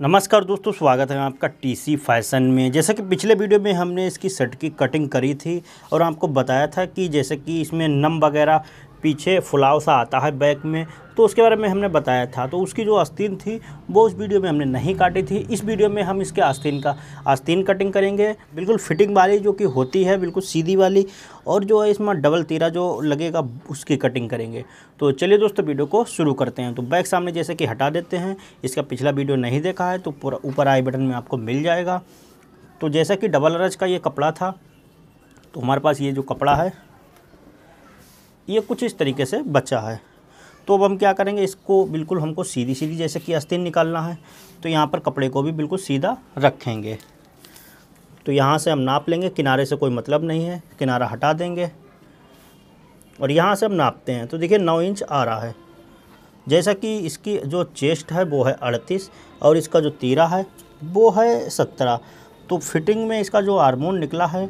नमस्कार दोस्तों, स्वागत है आपका टीसी फ़ैशन में। जैसे कि पिछले वीडियो में हमने इसकी शर्ट की कटिंग करी थी और आपको बताया था कि जैसे कि इसमें नम वगैरह पीछे फुलाव सा आता है बैक में तो उसके बारे में हमने बताया था। तो उसकी जो आस्तीन थी, वो उस वीडियो में हमने नहीं काटी थी। इस वीडियो में हम इसके आस्तीन का, आस्तीन कटिंग करेंगे। बिल्कुल फिटिंग वाली जो कि होती है, बिल्कुल सीधी वाली, और जो है इसमें डबल तीरा जो लगेगा, उसकी कटिंग करेंगे। तो चलिए दोस्तों, वीडियो को शुरू करते हैं। तो बैक सामने जैसे कि हटा देते हैं। इसका पिछला वीडियो नहीं देखा है तो पूरा ऊपर आई बटन में आपको मिल जाएगा। तो जैसा कि डबल रज का ये कपड़ा था तो हमारे पास ये जो कपड़ा है ये कुछ इस तरीके से बचा है। तो अब हम क्या करेंगे, इसको बिल्कुल हमको सीधी सीधी जैसे कि आस्तीन निकालना है तो यहाँ पर कपड़े को भी बिल्कुल सीधा रखेंगे। तो यहाँ से हम नाप लेंगे, किनारे से कोई मतलब नहीं है, किनारा हटा देंगे। और यहाँ से हम नापते हैं तो देखिए नौ इंच आ रहा है। जैसा कि इसकी जो चेस्ट है, वो है अड़तीस, और इसका जो तीरा है, वो है सत्रह। तो फिटिंग में इसका जो हारमोन निकला है,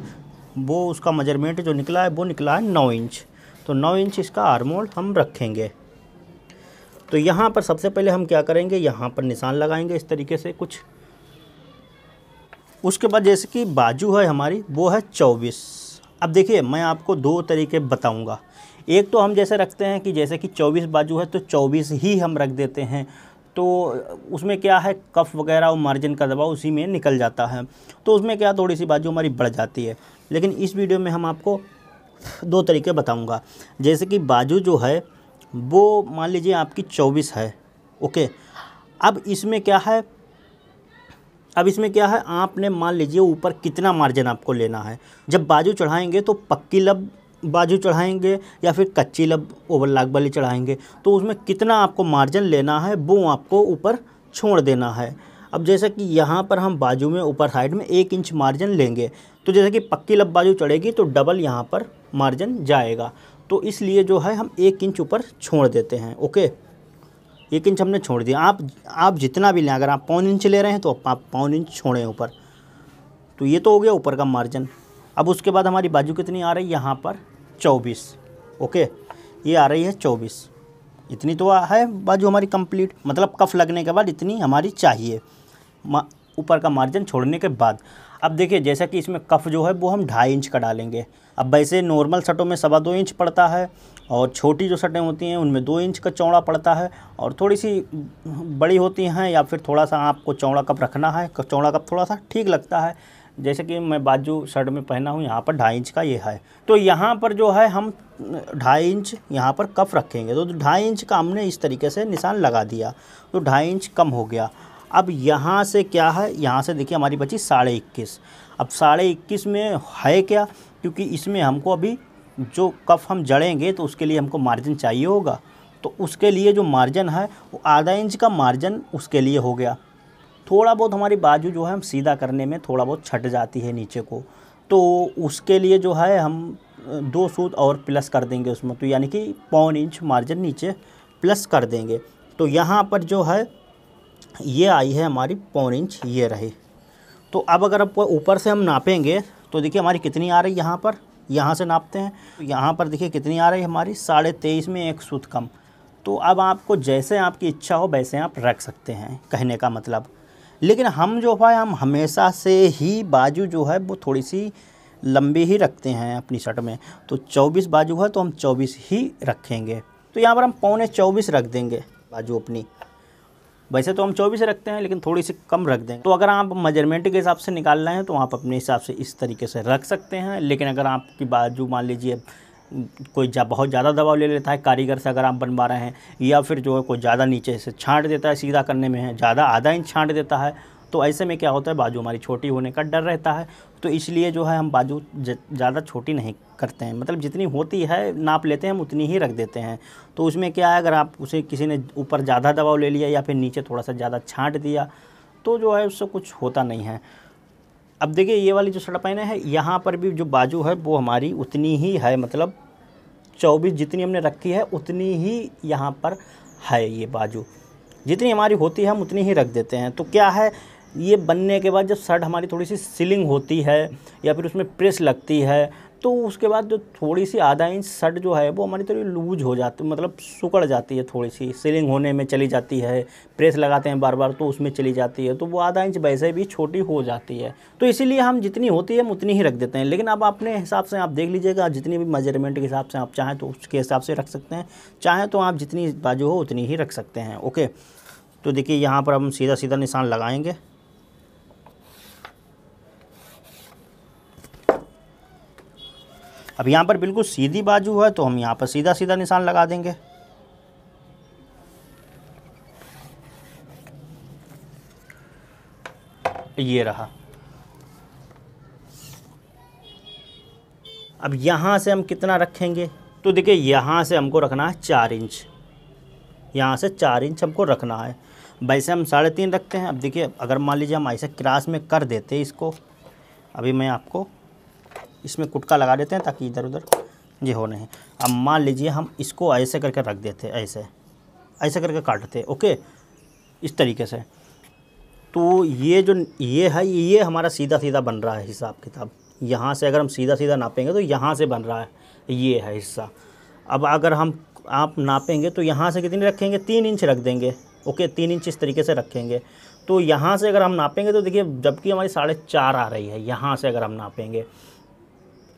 वो उसका मेज़रमेंट जो निकला है, वो निकला है नौ इंच। तो नौ इंच इसका आरमोल हम रखेंगे। तो यहाँ पर सबसे पहले हम क्या करेंगे? यहाँ पर निशान लगाएँगे इस तरीके से कुछ। उसके बाद जैसे कि बाजू है हमारी, वो है चौबीस। अब देखिए, मैं आपको दो तरीके बताऊँगा। एक तो हम जैसे रखते हैं कि जैसे कि चौबीस बाजू है तो चौबीस ही हम रख देते हैं। तो उसमें क्या है? कफ वगैरह और मार्जिन का दबाव उसी में निकल जाता है। तो उसमें क्या, थोड़ी सी बाजू हमारी बढ़ जाती है। लेकिन इस वीडियो में हम आपको दो तरीके बताऊँगा। जैसे कि बाजू जो है, वो मान लीजिए आपकी चौबीस है, ओके? अब इसमें क्या है? अब इसमें क्या है? आपने मान लीजिए ऊपर कितना मार्जिन आपको लेना है। जब बाजू चढ़ाएँगे तो पक्की लब बाजू चढ़ाएँगे या फिर कच्ची लब ओवरलाक वाली चढ़ाएँगे। तो उसमें कितना आपको मार्जिन लेना है, वो आपको ऊपर छोड़ देना है। अब जैसा कि यहाँ पर हम बाजू में ऊपर साइड में एक इंच मार्जिन लेंगे तो जैसे कि पक्की लब बाजू चढ़ेगी तो डबल यहाँ पर मार्जिन जाएगा। तो इसलिए जो है, हम एक इंच ऊपर छोड़ देते हैं, ओके? एक इंच हमने छोड़ दिया। आप आप जितना भी लें, अगर आप पौन इंच ले रहे हैं तो आप पौन इंच छोड़ें ऊपर। तो ये तो हो गया ऊपर का मार्जिन। अब उसके बाद हमारी बाजू कितनी आ रही है? यहाँ पर चौबीस, ओके? ये आ रही है चौबीस। इतनी तो है बाजू हमारी कंप्लीट। मतलब कफ लगने के बाद इतनी हमारी चाहिए। ऊपर का मार्जिन छोड़ने के बाद। अब देखिए, जैसा कि इसमें कफ जो है, वो हम ढाई इंच का डालेंगे। अब वैसे नॉर्मल शर्टों में सवा दो इंच पड़ता है और छोटी जो शर्टें होती हैं, उनमें दो इंच का चौड़ा पड़ता है और थोड़ी सी बड़ी होती हैं या फिर थोड़ा सा आपको चौड़ा कप रखना है चौड़ा कप थोड़ा सा ठीक लगता है। जैसे कि मैं बाजू शर्ट में पहना हूँ, यहाँ पर ढाई इंच का ये है। तो यहाँ पर जो है, हम ढाई इंच यहाँ पर कफ रखेंगे। तो ढाई इंच का हमने इस तरीके से निशान लगा दिया। तो ढाई इंच कम हो गया। अब यहाँ से क्या है? यहाँ से देखिए हमारी बची साढ़े इक्कीस। अब साढ़े इक्कीस में है क्या? क्योंकि इसमें हमको अभी जो कफ हम जड़ेंगे तो उसके लिए हमको मार्जिन चाहिए होगा। तो उसके लिए जो मार्जिन है, वो आधा इंच का मार्जिन उसके लिए हो गया। थोड़ा बहुत हमारी बाजू जो है हम सीधा करने में थोड़ा बहुत छट जाती है नीचे को। तो उसके लिए जो है हम दो सूत और प्लस कर देंगे उसमें। तो यानी कि पौन इंच मार्जिन नीचे प्लस कर देंगे। तो यहाँ पर जो है ये आई है हमारी पौन इंच, ये रही। तो अब अगर अब ऊपर से हम नापेंगे तो देखिए हमारी कितनी आ रही यहाँ पर। यहाँ से नापते हैं तो यहाँ पर देखिए कितनी आ रही हमारी, साढ़े तेईस में एक सूत कम। तो अब आपको जैसे आपकी इच्छा हो, वैसे आप रख सकते हैं, कहने का मतलब। लेकिन हम जो है, हम हमेशा से ही बाजू जो है, वो थोड़ी सी लंबी ही रखते हैं अपनी शर्ट में। तो 24 बाजू है तो हम 24 ही रखेंगे। तो यहाँ पर हम पौने 24 रख देंगे, बाजू अपनी। वैसे तो हम चौबीस रखते हैं, लेकिन थोड़ी सी कम रख देंगे। तो अगर आप मेज़रमेंट के हिसाब से निकाल रहे हैं तो आप अपने हिसाब से इस तरीके से रख सकते हैं। लेकिन अगर आपकी बाजू, मान लीजिए, कोई जा, बहुत ज़्यादा दबाव ले लेता है, कारीगर से अगर आप बनवा रहे हैं, या फिर जो है कोई ज़्यादा नीचे से छाँट देता है, सीधा करने में है, ज़्यादा आधा इंच छाँट देता है तो ऐसे में क्या होता है, बाजू हमारी छोटी होने का डर रहता है। तो इसलिए जो है, हम बाजू ज़्यादा छोटी नहीं करते हैं। मतलब जितनी होती है, नाप लेते हैं, हम उतनी ही रख देते हैं। तो उसमें क्या है, अगर आप उसे किसी ने ऊपर ज़्यादा दबाव ले लिया या फिर नीचे थोड़ा सा ज़्यादा छाँट दिया तो जो है, उससे कुछ होता नहीं है। अब देखिए, ये वाली जो पहने हैं, यहाँ पर भी जो बाजू है, वो हमारी उतनी ही है। मतलब चौबीस जितनी हमने रखी है, उतनी ही यहाँ पर है ये बाजू। जितनी हमारी होती है, हम उतनी ही रख देते हैं। तो क्या है ये बनने के बाद जब शर्ट हमारी थोड़ी सी सिलिंग होती है या फिर उसमें प्रेस लगती है तो उसके बाद जो थोड़ी सी आधा इंच शर्ट जो है, वो हमारी थोड़ी लूज हो जाती मतलब सुकड़ जाती है थोड़ी सी। सीलिंग होने में चली जाती है, प्रेस लगाते हैं बार बार तो उसमें चली जाती है तो वो आधा इंच वैसे भी छोटी हो जाती है। तो इसीलिए हम जितनी होती है, हम उतनी ही रख देते हैं। लेकिन अब अपने हिसाब से आप देख लीजिएगा जितनी भी मेज़रमेंट के हिसाब से आप चाहें तो उसके हिसाब से रख सकते हैं। चाहें तो आप जितनी बाजू हो, उतनी ही रख सकते हैं, ओके? तो देखिए, यहाँ पर हम सीधा सीधा निशान लगाएँगे। अब यहाँ पर बिल्कुल सीधी बाजू है तो हम यहाँ पर सीधा सीधा निशान लगा देंगे। ये रहा। अब यहाँ से हम कितना रखेंगे? तो देखिए, यहाँ से हमको रखना है चार इंच। यहाँ से चार इंच हमको रखना है। वैसे हम साढ़े तीन रखते हैं। अब देखिए, अगर मान लीजिए हम ऐसे क्रास में कर देते इसको, अभी मैं आपको इसमें कुटका लगा देते हैं ताकि इधर उधर ये हो नहीं। अब मान लीजिए हम इसको ऐसे करके रख देते, ऐसे ऐसे करके काटते, ओके? इस तरीके से। तो ये जो, ये है, ये हमारा सीधा सीधा बन रहा है हिसाब किताब। यहाँ से अगर हम सीधा सीधा नापेंगे तो यहाँ से बन रहा है, ये है हिस्सा। अब अगर हम, आप नापेंगे तो यहाँ से कितनी रखेंगे? तीन इंच रख देंगे, ओके? तीन इंच इस तरीके से रखेंगे। तो यहाँ से अगर हम नापेंगे तो देखिए, जबकि हमारी साढ़े चार आ रही है, यहाँ से अगर हम नापेंगे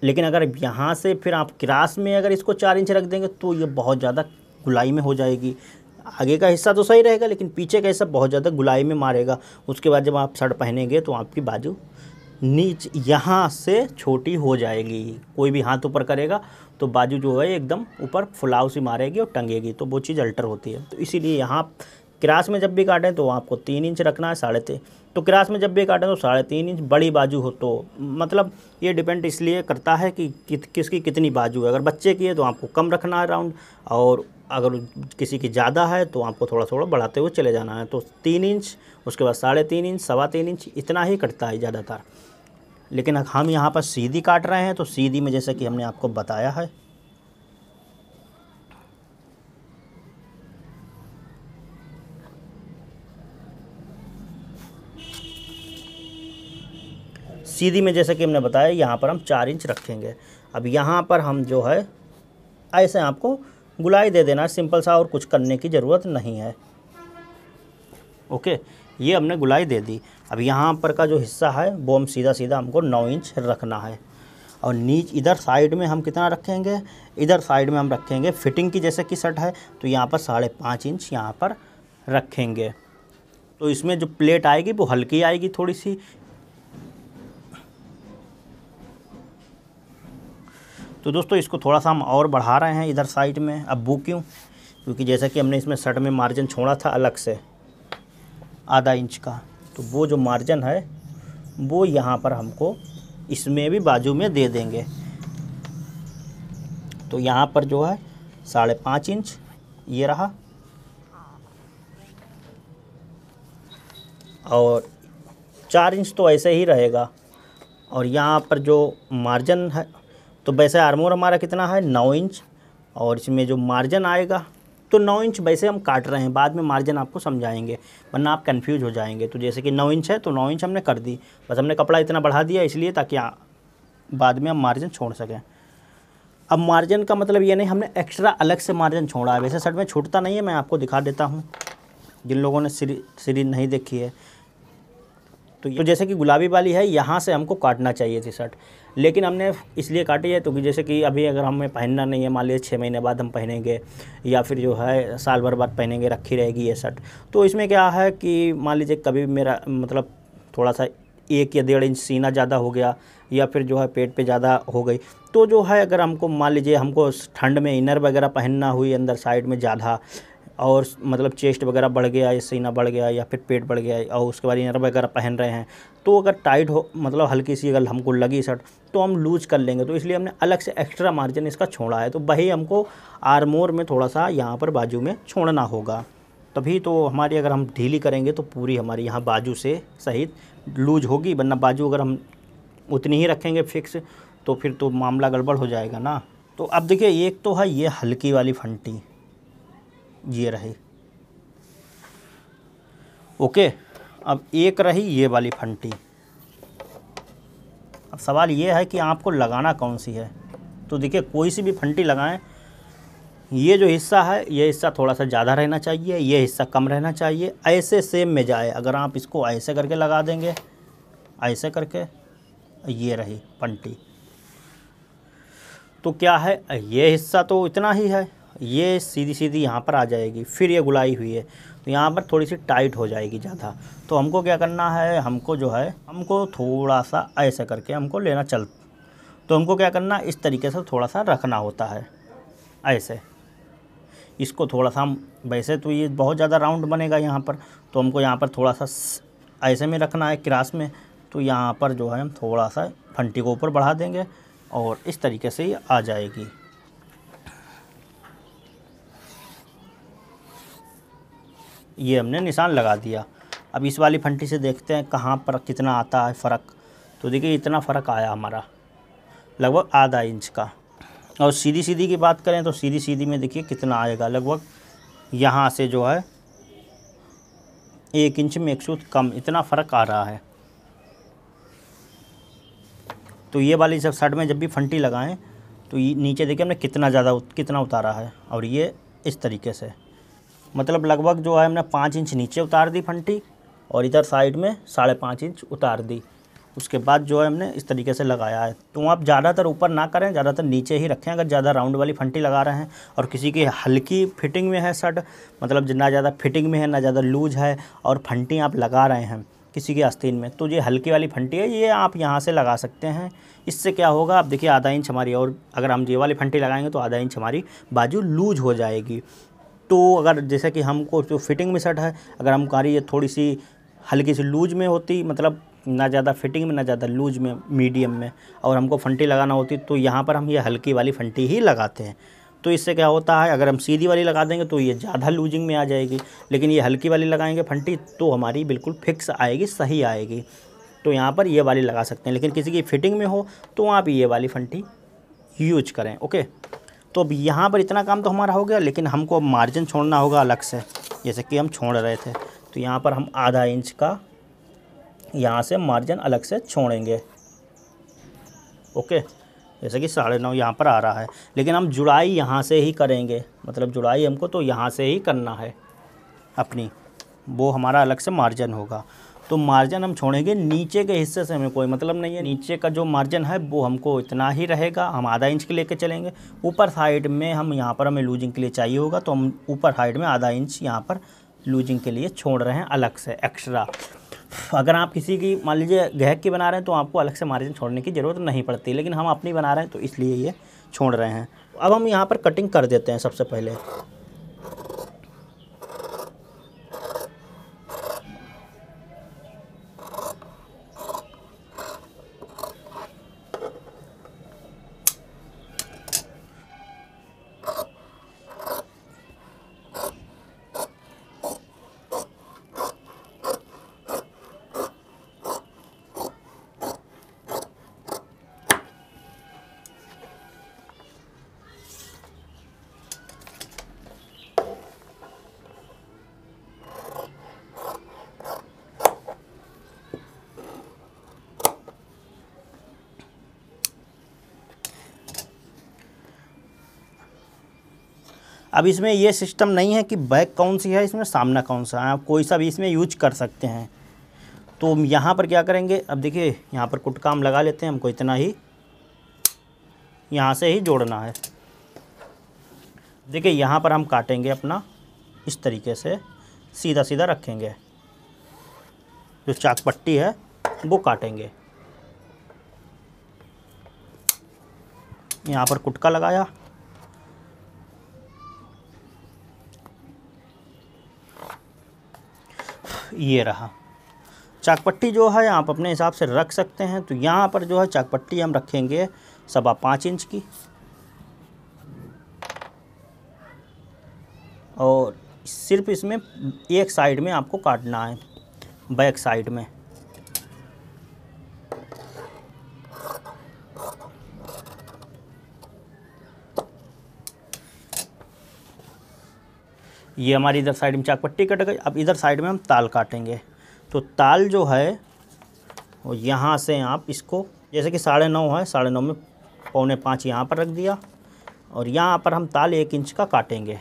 लेकिन अगर यहाँ से फिर आप क्रास में अगर इसको चार इंच रख देंगे तो ये बहुत ज़्यादा गुलाई में हो जाएगी। आगे का हिस्सा तो सही रहेगा, लेकिन पीछे का हिस्सा बहुत ज़्यादा गुलाई में मारेगा। उसके बाद जब आप शर्ट पहनेंगे तो आपकी बाजू नीच यहाँ से छोटी हो जाएगी। कोई भी हाथ ऊपर करेगा तो बाजू जो है, एकदम ऊपर फुलाव सी मारेगी और टंगेगी तो वो चीज़ अल्टर होती है। तो इसीलिए यहाँ क्रास में जब भी काटें तो आपको तीन इंच रखना है, साढ़े तीन तो क्रास में जब भी काटें तो साढ़े तीन इंच बड़ी बाजू हो तो मतलब ये डिपेंड इसलिए करता है कि किसकी कितनी बाजू है। अगर बच्चे की है तो आपको कम रखना है राउंड, और अगर किसी की ज़्यादा है तो आपको थोड़ा थोड़ा बढ़ाते हुए चले जाना है। तो तीन इंच, उसके बाद साढ़े तीन इंच, सवा तीन इंच, इतना ही कटता है ज़्यादातर। लेकिन हम यहाँ पर सीधी काट रहे हैं तो सीधी में जैसे कि हमने आपको बताया है सीधी में जैसे कि हमने बताया, यहाँ पर हम चार इंच रखेंगे। अब यहाँ पर हम जो है, ऐसे आपको गुलाई दे देना, सिंपल सा और कुछ करने की ज़रूरत नहीं है। ओके, ये हमने गुलाई दे दी। अब यहाँ पर का जो हिस्सा है, वो हम सीधा सीधा हमको नौ इंच रखना है। और नीच, इधर साइड में हम कितना रखेंगे? इधर साइड में हम रखेंगे फिटिंग की, जैसे कि शर्ट है तो यहाँ पर साढ़े पाँच इंच यहाँ पर रखेंगे। तो इसमें जो प्लेट आएगी, वो हल्की आएगी थोड़ी सी तो दोस्तों, इसको थोड़ा सा हम और बढ़ा रहे हैं इधर साइड में। अब वो क्यों? क्योंकि जैसा कि हमने इसमें शर्ट में मार्जिन छोड़ा था अलग से, आधा इंच का। तो वो जो मार्जिन है, वो यहाँ पर हमको इसमें भी बाजू में दे देंगे। तो यहाँ पर जो है, साढ़े पाँच इंच, ये रहा। और चार इंच तो ऐसे ही रहेगा। और यहाँ पर जो मार्जिन है तो वैसे आर्मोर हमारा कितना है? नौ इंच और इसमें जो मार्जिन आएगा तो नौ इंच वैसे हम काट रहे हैं, बाद में मार्जिन आपको समझाएँगे, वरना आप कन्फ्यूज़ हो जाएँगे। तो जैसे कि नौ इंच है तो नौ इंच हमने कर दी। बस हमने कपड़ा इतना बढ़ा दिया इसलिए ताकि बाद में हम मार्जिन छोड़ सकें। अब मार्जिन का मतलब ये नहीं, हमने एक्स्ट्रा अलग से मार्जिन छोड़ा है। वैसे शर्ट में छूटता नहीं है, मैं आपको दिखा देता हूँ। जिन लोगों ने सीरीज़ नहीं देखी है तो, तो जैसे कि गुलाबी वाली है यहाँ से हमको काटना चाहिए थी शर्ट। लेकिन हमने इसलिए काटी है क्योंकि जैसे कि अभी अगर हमें पहनना नहीं है मान लीजिए छः महीने बाद हम पहनेंगे या फिर जो है साल भर बाद पहनेंगे रखी रहेगी ये शर्ट। तो इसमें क्या है कि मान लीजिए कभी मेरा मतलब थोड़ा सा एक या डेढ़ इंच सीना ज़्यादा हो गया या फिर जो है पेट पे ज़्यादा हो गई तो जो है अगर हमको मान लीजिए हमको ठंड में इनर वगैरह पहनना हुई अंदर साइड में ज़्यादा और मतलब चेस्ट वगैरह बढ़ गया, या सीना बढ़ गया या फिर पेट बढ़ गया और उसके बाद इनर वगैरह पहन रहे हैं। तो अगर टाइट हो मतलब हल्की सी अगर हमको लगी शर्ट तो हम लूज कर लेंगे। तो इसलिए हमने अलग से एक्स्ट्रा मार्जिन इसका छोड़ा है। तो वही हमको आरमोर में थोड़ा सा यहाँ पर बाजू में छोड़ना होगा। तभी तो हमारी अगर हम ढीली करेंगे तो पूरी हमारी यहाँ बाजू से सहित लूज होगी। वरना बाजू अगर हम उतनी ही रखेंगे फिक्स तो फिर तो मामला गड़बड़ हो जाएगा ना। तो अब देखिए, एक तो है ये हल्की वाली फंटी। ये रही। ओके, अब एक रही ये वाली फंटी। अब सवाल ये है कि आपको लगाना कौन सी है? तो देखिए, कोई सी भी फंटी लगाएँ, ये जो हिस्सा है, ये हिस्सा थोड़ा सा ज़्यादा रहना चाहिए, ये हिस्सा कम रहना चाहिए। ऐसे सेम में जाए, अगर आप इसको ऐसे करके लगा देंगे, ऐसे करके, ये रही पंटी तो क्या है? ये हिस्सा तो इतना ही है। ये सीधी सीधी यहाँ पर आ जाएगी, फिर ये गुलाई हुई है। तो यहाँ पर थोड़ी सी टाइट हो जाएगी ज़्यादा। तो हमको क्या करना है, हमको जो है, हमको थोड़ा सा ऐसे करके हमको लेना चल तो हमको क्या करना, इस तरीके से थोड़ा सा रखना होता है, ऐसे। इसको थोड़ा सा हम, वैसे तो ये बहुत ज़्यादा राउंड बनेगा यहाँ पर तो हमको यहाँ पर थोड़ा सा, ऐसे में रखना है, क्रास में। तो यहाँ पर जो है हम थोड़ा सा फंटी को ऊपर बढ़ा देंगे और इस तरीके से ये आ जाएगी। ये हमने निशान लगा दिया। अब इस वाली फंटी से देखते हैं कहाँ पर कितना आता है फ़र्क। तो देखिए, इतना फ़र्क आया हमारा, लगभग आधा इंच का। और सीधी सीधी की बात करें तो सीधी सीधी में देखिए कितना आएगा, लगभग यहाँ से जो है, एक इंच में एक सूत कम, इतना फ़र्क आ रहा है। तो ये वाली जब साइड में जब भी फंटी लगाएँ तो ये नीचे देखिए हमने कितना ज़्यादा कितना उतारा है। और ये इस तरीके से। मतलब लगभग जो है हमने पाँच इंच नीचे उतार दी फंटी और इधर साइड में साढ़े पाँच इंच उतार दी। उसके बाद जो है हमने इस तरीके से लगाया है। तो आप ज़्यादातर ऊपर ना करें, ज़्यादातर नीचे ही रखें अगर ज़्यादा राउंड वाली फंटी लगा रहे हैं और किसी की हल्की फिटिंग में है शर्ट मतलब ना ज़्यादा फिटिंग में है, ना ज़्यादा लूज है और फंटी आप लगा रहे हैं किसी के आस्तीन में तो ये हल्की वाली फंटी है, ये आप यहाँ से लगा सकते हैं। इससे क्या होगा, आप देखिए आधा इंच हमारी और अगर हम ये वाली फंटी लगाएँगे तो आधा इंच हमारी बाजू लूज हो जाएगी। तो अगर जैसे कि हमको जो फिटिंग में शर्ट है, अगर हम कारी ये थोड़ी सी हल्की सी लूज में होती मतलब ना ज़्यादा फिटिंग में, ना ज़्यादा लूज में मीडियम में, और हमको फंटी लगाना होती तो यहाँ पर हम ये हल्की वाली फंटी ही लगाते हैं। तो इससे क्या होता है, अगर हम सीधी वाली लगा देंगे तो ये ज़्यादा लूजिंग में आ जाएगी। लेकिन ये हल्की वाली लगाएँगे फंटी तो हमारी बिल्कुल फिक्स आएगी, सही आएगी। तो यहाँ पर ये वाली लगा सकते हैं। लेकिन किसी की फिटिंग में हो तो आप ये वाली फंटी यूज़ करें, ओके? तो अब यहाँ पर इतना काम तो हमारा हो गया, लेकिन हमको मार्जिन छोड़ना होगा अलग से, जैसे कि हम छोड़ रहे थे। तो यहाँ पर हम आधा इंच का यहाँ से मार्जिन अलग से छोड़ेंगे। ओके जैसे कि साढ़े नौ यहाँ पर आ रहा है। लेकिन हम जुड़ाई यहाँ से ही करेंगे। मतलब जुड़ाई हमको तो यहाँ से ही करना है अपनी। वो हमारा अलग से मार्जिन होगा। तो मार्जिन हम छोड़ेंगे नीचे के हिस्से से हमें कोई मतलब नहीं है। नीचे का जो मार्जिन है, वो हमको इतना ही रहेगा। हम आधा इंच के लेके चलेंगे। ऊपर साइड में हम यहाँ पर हमें लूजिंग के लिए चाहिए होगा तो हम ऊपर साइड में आधा इंच यहाँ पर लूजिंग के लिए छोड़ रहे हैं अलग से एक्स्ट्रा अगर आप किसी की, मान लीजिए, गहक की बना रहे हैं तो आपको अलग से मार्जिन छोड़ने की ज़रूरत नहीं पड़ती, लेकिन हम अपनी बना रहे हैं तो इसलिए ये छोड़ रहे हैं। अब हम यहाँ पर कटिंग कर देते हैं सबसे पहले। अब इसमें ये सिस्टम नहीं है कि बैक कौन सी है, इसमें सामना कौन सा है। आप कोई सा भी इसमें यूज़ कर सकते हैं। तो यहाँ पर क्या करेंगे? अब देखिए, यहाँ पर कुट काम लगा लेते हैं हमको इतना ही। यहाँ से ही जोड़ना है। देखिए, यहाँ पर हम काटेंगे अपना। इस तरीके से सीधा सीधा रखेंगे। जो चाक पट्टी है, वो काटेंगे। यहाँ पर कुटका लगाया। ये रहा। चाकपट्टी जो है, आप अपने हिसाब से रख सकते हैं। तो यहाँ पर जो है, चाकपट्टी हम रखेंगे सवा पाँच इंच की। और सिर्फ़ इसमें एक साइड में आपको काटना है, बैक साइड में। ये हमारी इधर साइड में चाक पट्टी कट गई। अब इधर साइड में हम ताल काटेंगे। तो ताल जो है, वो यहाँ से आप इसको, जैसे कि साढ़े नौ है, साढ़े नौ में पौने पाँच यहाँ पर रख दिया और यहाँ पर हम ताल एक इंच का काटेंगे।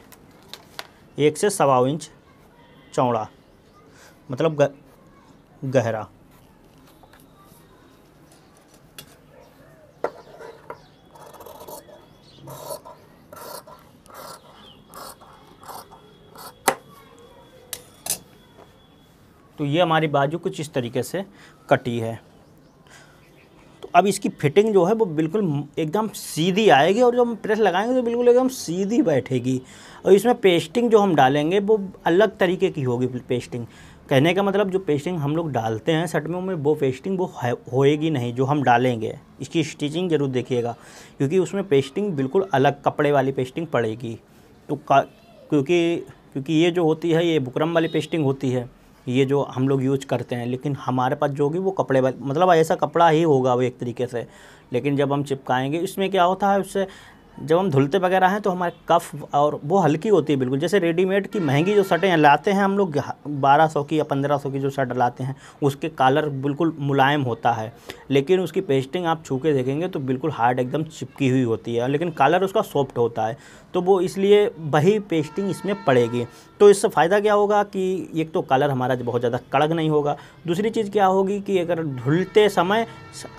एक से सवा इंच चौड़ा मतलब गहरा। तो ये हमारी बाजू कुछ इस तरीके से कटी है। तो अब इसकी फिटिंग जो है वो बिल्कुल एकदम सीधी आएगी और जब हम प्रेस लगाएँगे तो बिल्कुल एकदम सीधी बैठेगी। और इसमें पेस्टिंग जो हम डालेंगे वो अलग तरीके की होगी पेस्टिंग। कहने का मतलब जो पेस्टिंग हम लोग डालते हैं शर्ट में, वो पेस्टिंग वो होएगी नहीं, जो हम डालेंगे। इसकी स्टिचिंग ज़रूर देखिएगा, क्योंकि उसमें पेस्टिंग बिल्कुल अलग कपड़े वाली पेस्टिंग पड़ेगी। तो क्योंकि क्योंकि ये जो होती है, ये बुकरम वाली पेस्टिंग होती है ये जो हम लोग यूज़ करते हैं, लेकिन हमारे पास जो होगी वो कपड़े मतलब ऐसा कपड़ा ही होगा वो एक तरीके से। लेकिन जब हम चिपकाएँगे, इसमें क्या होता है, उससे जब हम धुलते वगैरह हैं तो हमारे कफ और वो हल्की होती है बिल्कुल। जैसे रेडीमेड की महँगी जो शर्टें लाते हैं हम लोग बारह सौ की या पंद्रह सौ की जो शर्ट लाते हैं, उसके कलर बिल्कुल मुलायम होता है। लेकिन उसकी पेस्टिंग आप छू के देखेंगे तो बिल्कुल हार्ड एकदम चिपकी हुई होती है, लेकिन कलर उसका सॉफ्ट होता है। तो वो इसलिए वही पेस्टिंग इसमें पड़ेगी। तो इससे फ़ायदा क्या होगा कि एक तो कलर हमारा बहुत ज़्यादा कड़क नहीं होगा। दूसरी चीज़ क्या होगी कि अगर धुलते समय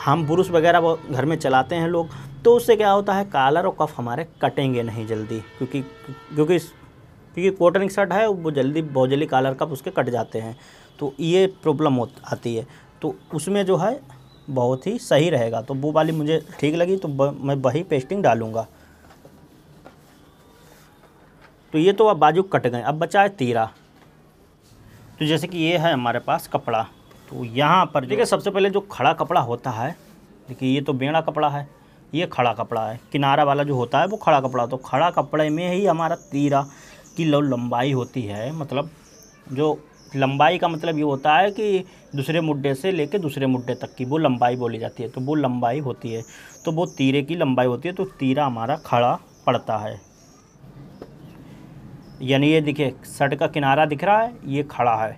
हम ब्रुश वगैरह घर में चलाते हैं लोग तो उससे क्या होता है कॉलर और कफ हमारे कटेंगे नहीं जल्दी, क्योंकि क्योंकि क्योंकि कॉटन शर्ट है, वो जल्दी, बहुत जल्दी कॉलर कफ उसके कट जाते हैं। तो ये प्रॉब्लम आती है। तो उसमें जो है, बहुत ही सही रहेगा। तो वो वाली मुझे ठीक लगी तो मैं वही पेस्टिंग डालूँगा। तो ये तो अब बाजू कट गए, अब बचा है तीरा। तो जैसे कि ये है हमारे पास कपड़ा तो यहाँ पर देखिए, सबसे पहले जो खड़ा कपड़ा होता है, देखिए, ये तो बेड़ा कपड़ा है, ये खड़ा कपड़ा है, किनारा वाला जो होता है वो खड़ा कपड़ा तो खड़ा कपड़े में ही हमारा तीरा की लंबाई होती है मतलब जो लंबाई का मतलब ये होता है कि दूसरे मुड्डे से लेके दूसरे मुड्डे तक की वो लंबाई बोली जाती है तो वो लंबाई होती है तो वो तीरे की लंबाई होती है तो तीरा हमारा खड़ा पड़ता है। यानी ये देखिए शर्ट का किनारा दिख रहा है, ये खड़ा है।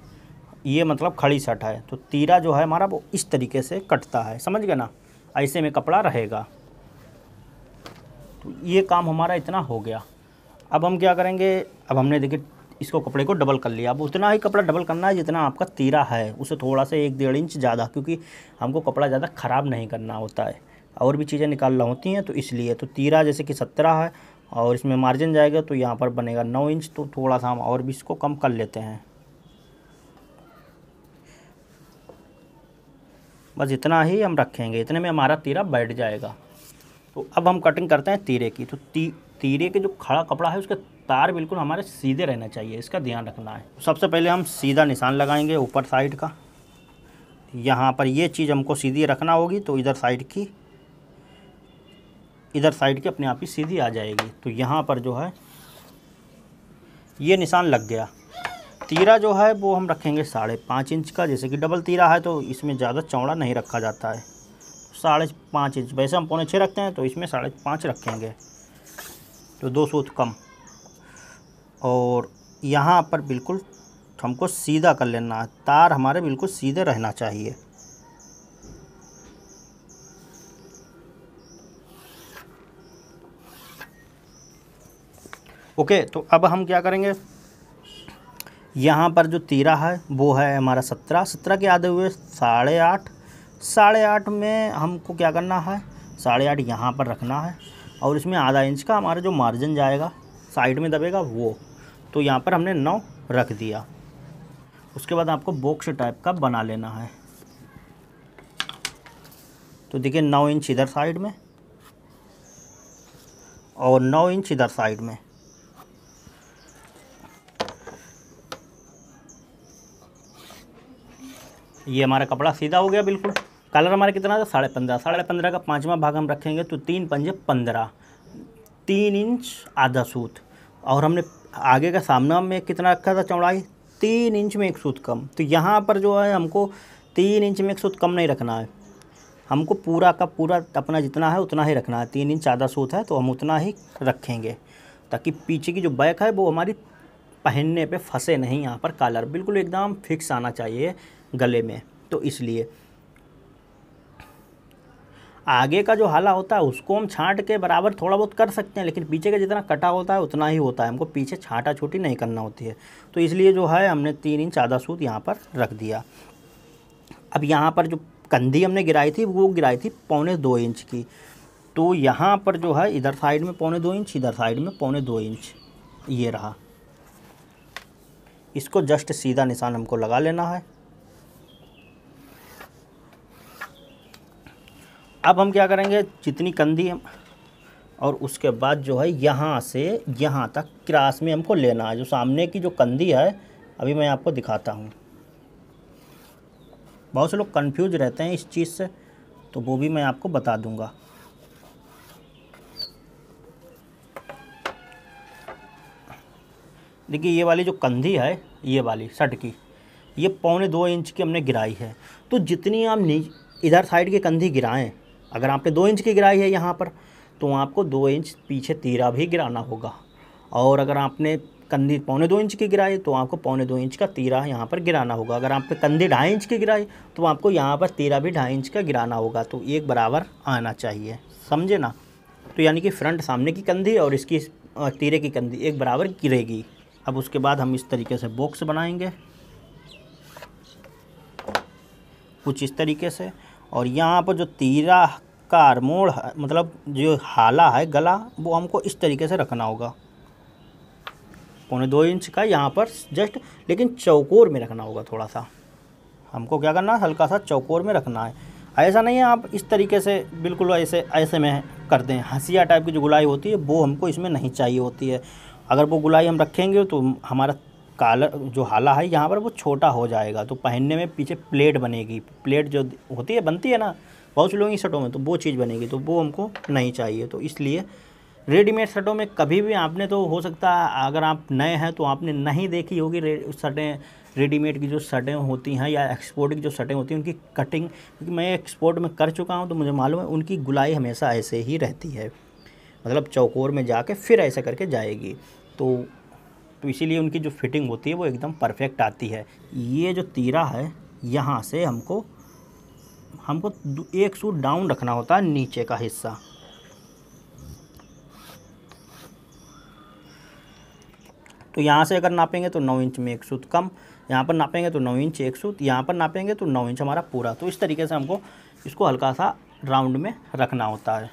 ये मतलब खड़ी शर्ट है। तो तीरा जो है हमारा वो इस तरीके से कटता है। समझ गए ना? ऐसे में कपड़ा रहेगा। तो ये काम हमारा इतना हो गया। अब हम क्या करेंगे? अब हमने देखिए, इसको कपड़े को डबल कर लिया। अब उतना ही कपड़ा डबल करना है जितना आपका तीरा है। उसे थोड़ा सा एक डेढ़ इंच ज़्यादा, क्योंकि हमको कपड़ा ज़्यादा ख़राब नहीं करना होता है। और भी चीज़ें निकालना होती हैं तो इसलिए। तो तीरा जैसे कि सत्रह है और इसमें मार्जिन जाएगा तो यहाँ पर बनेगा नौ इंच तो थोड़ा सा हम और भी इसको कम कर लेते हैं। बस इतना ही हम रखेंगे इतने में हमारा तीरा बैठ जाएगा। तो अब हम कटिंग करते हैं तीरे की। तो ती, तीरे के जो खड़ा कपड़ा है उसके तार बिल्कुल हमारे सीधे रहना चाहिए इसका ध्यान रखना है। सबसे पहले हम सीधा निशान लगाएँगे ऊपर साइड का। यहाँ पर ये चीज़ हमको सीधी रखना होगी तो इधर साइड की इधर साइड के अपने आप ही सीधी आ जाएगी। तो यहाँ पर जो है, ये निशान लग गया। तीरा जो है, वो हम रखेंगे साढ़े पाँच इंच का। जैसे कि डबल तीरा है तो इसमें ज़्यादा चौड़ा नहीं रखा जाता है। साढ़े पाँच इंच, वैसे हम पौने छः रखते हैं तो इसमें साढ़े पाँच रखेंगे। तो दो सूत कम। और यहाँ पर बिल्कुल हमको सीधा कर लेना है। तार हमारे बिल्कुल सीधे रहना चाहिए। ओके तो अब हम क्या करेंगे? यहाँ पर जो तीरा है, वो है हमारा सत्रह। सत्रह के आधे हुए, साढ़े आठ। साढ़े आठ में हमको क्या करना है? साढ़े आठ यहाँ पर रखना है और इसमें आधा इंच का हमारा जो मार्जिन जाएगा साइड में दबेगा वो। तो यहाँ पर हमने नौ रख दिया। उसके बाद आपको बॉक्स टाइप का बना लेना है। तो देखिए, नौ इंच इधर साइड में और नौ इंच इधर साइड में। ये हमारा कपड़ा सीधा हो गया बिल्कुल। कलर हमारा कितना था? साढ़े पंद्रह। साढ़े पंद्रह का पाँचवा भाग हम रखेंगे तो तीन पंजे पंद्रह। तीन इंच आधा सूत। और हमने आगे का सामना में कितना रखा था चौड़ाई? तीन इंच में एक सूत कम। तो यहाँ पर जो है हमको तीन इंच में एक सूत कम नहीं रखना है। हमको पूरा का पूरा अपना जितना है उतना ही रखना है। तीन इंच आधा सूत है तो हम उतना ही रखेंगे। ताकि पीछे की जो बैक है वो हमारी पहनने पे फंसे नहीं यहाँ पर। कलर बिल्कुल एकदम फिक्स आना चाहिए। गले में। तो इसलिए आगे का जो हाला होता है, उसको हम छाँट के बराबर थोड़ा बहुत कर सकते हैं, लेकिन पीछे का जितना कटा होता है, उतना ही होता है। हमको पीछे छाँटा छोटी नहीं करना होती है। तो इसलिए जो है, हमने तीन इंच आधा सूत यहाँ पर रख दिया। अब यहाँ पर जो कंधी हमने गिराई थी, वो गिराई थी पौने दो इंच की। तो यहाँ पर जो है, इधर साइड में पौने दो इंच, इधर साइड में पौने दो इंच, ये रहा। इसको जस्ट सीधा निशान हमको लगा लेना है। अब हम क्या करेंगे? जितनी कंधी हम और उसके बाद जो है यहाँ से यहाँ तक क्रास में हमको लेना है। जो सामने की जो कंधी है, अभी मैं आपको दिखाता हूँ। बहुत से लोग कंफ्यूज रहते हैं इस चीज़ से तो वो भी मैं आपको बता दूँगा। देखिए, ये वाली जो कंधी है, ये वाली सट की, ये पौने दो इंच की हमने गिराई है। तो जितनी आप इधर साइड की कंधी गिराएँ अगर आपने दो इंच की गिराई है यहाँ पर तो आपको दो इंच पीछे तीरा भी गिराना होगा। और अगर आपने कंधी पौने दो इंच की गिराई तो आपको पौने दो इंच का तीरा यहाँ पर गिराना होगा। अगर आपने कंधी ढाई इंच की गिराई तो आपको यहाँ पर तीरा भी ढाई इंच का गिराना होगा। तो एक बराबर आना चाहिए, समझे ना? तो यानी कि फ्रंट सामने की कंधी और इसकी तीरे की कंधी एक बराबर गिरेगी। अब उसके बाद हम इस तरीके से बॉक्स बनाएँगे। कुछ इस तरीके से। और यहाँ पर जो तीरा का है मतलब जो हाला है, गला, वो हमको इस तरीके से रखना होगा। पौने दो इंच का यहाँ पर जस्ट, लेकिन चौकोर में रखना होगा थोड़ा सा हमको क्या करना है, हल्का सा चौकोर में रखना है। ऐसा नहीं है आप इस तरीके से, बिल्कुल ऐसे ऐसे में कर दें। हंसिया टाइप की जो गुलाई होती है, वो हमको इसमें नहीं चाहिए होती है। अगर वो गुलाई हम रखेंगे तो हमारा कालर जो हाला है, यहाँ पर वो छोटा हो जाएगा तो पहनने में पीछे प्लेट बनेगी। प्लेट जो होती है, बनती है ना, बहुत से लोग शर्टों में तो वो चीज़ बनेगी तो वो हमको नहीं चाहिए। तो इसलिए रेडीमेड शर्टों में कभी भी आपने तो हो सकता है, अगर आप नए हैं तो आपने नहीं देखी होगी शर्टें रेडीमेड की जो शर्टें होती हैं, या एक्सपोर्ट की जो शर्टें होती हैं, उनकी कटिंग क्योंकि मैं एक्सपोर्ट में कर चुका हूँ तो मुझे मालूम है, उनकी गुलाई हमेशा ऐसे ही रहती है। मतलब चौकोर में जाके फिर ऐसे करके जाएगी। तो तो इसीलिए उनकी जो फिटिंग होती है वो एकदम परफेक्ट आती है। ये जो तीरा है, यहाँ से हमको हमको एक सूट डाउन रखना होता है नीचे का हिस्सा। तो यहाँ से अगर नापेंगे तो नौ इंच में एक सूत कम, यहाँ पर नापेंगे तो नौ इंच एक सूत यहाँ पर नापेंगे तो नौ इंच हमारा पूरा। तो इस तरीके से हमको इसको हल्का सा राउंड में रखना होता है।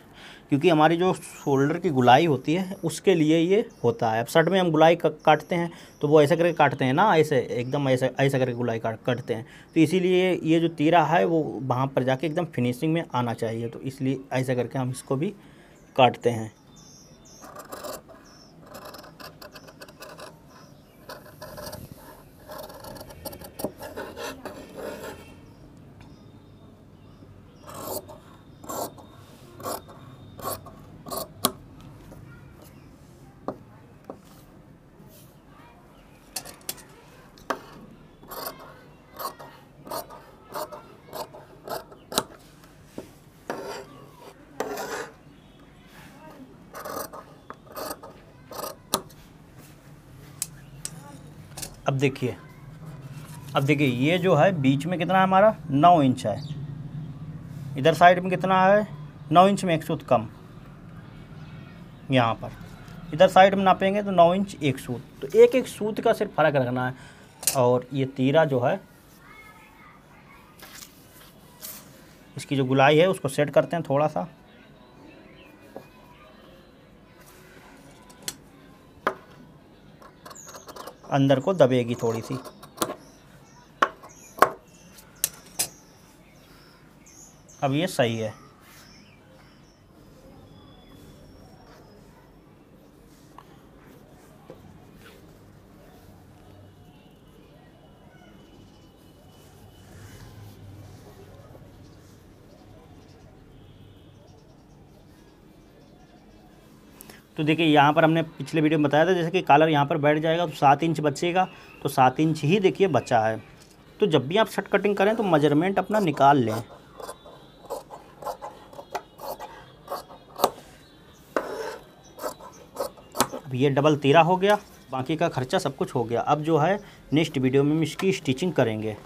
क्योंकि हमारी जो शोल्डर की गुलाई होती है, उसके लिए ये होता है। अब शर्ट में हम गुलाई काटते हैं तो वो ऐसा करके काटते हैं ना, ऐसे, एकदम ऐसे, ऐसा करके गुलाई काट, काटते हैं। तो इसीलिए ये जो तीरा है, वो वहाँ पर जाके एकदम फिनिशिंग में आना चाहिए तो इसलिए ऐसा करके हम इसको भी काटते हैं। अब देखिए अब देखिए, ये जो है बीच में कितना है हमारा? नौ इंच है। इधर साइड में कितना है? नौ इंच में एक सूत कम। यहाँ पर। इधर साइड में नापेंगे तो नौ इंच एक सूत। तो एक एक सूत का सिर्फ़ फ़र्क रखना है। और ये तीरा जो है, इसकी जो गुलाई है, उसको सेट करते हैं थोड़ा सा। अंदर को दबेगी थोड़ी सी। अब ये सही है। तो देखिए, यहाँ पर हमने पिछले वीडियो में बताया था, जैसे कि कॉलर यहाँ पर बैठ जाएगा तो सात इंच बचेगा तो सात इंच ही देखिए बचा है। तो जब भी आप शर्ट कटिंग करें तो मजरमेंट अपना निकाल लें। अब ये डबल तेरह हो गया, बाकी का खर्चा सब कुछ हो गया। अब जो है नेक्स्ट वीडियो में हम इसकी स्टिचिंग करेंगे।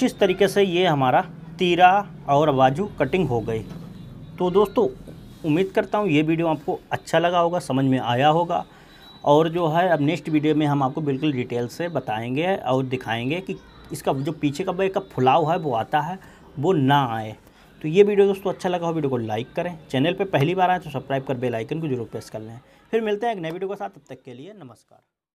कुछ इस तरीके से ये हमारा तीरा और बाजू कटिंग हो गई। तो दोस्तों, उम्मीद करता हूँ ये वीडियो आपको अच्छा लगा होगा, समझ में आया होगा। और जो है, अब नेक्स्ट वीडियो में हम आपको बिल्कुल डिटेल से बताएँगे और दिखाएँगे कि इसका जो पीछे का बैग का फुलाव है, वो आता है, वो ना आए। तो ये वीडियो दोस्तों अच्छा लगा हो, वीडियो को लाइक करें। चैनल पे पहली बार आए तो सब्सक्राइब कर बेल आइकन को ज़रूर प्रेस कर लें। फिर मिलते हैं एक नए वीडियो के साथ, तब तक के लिए नमस्कार।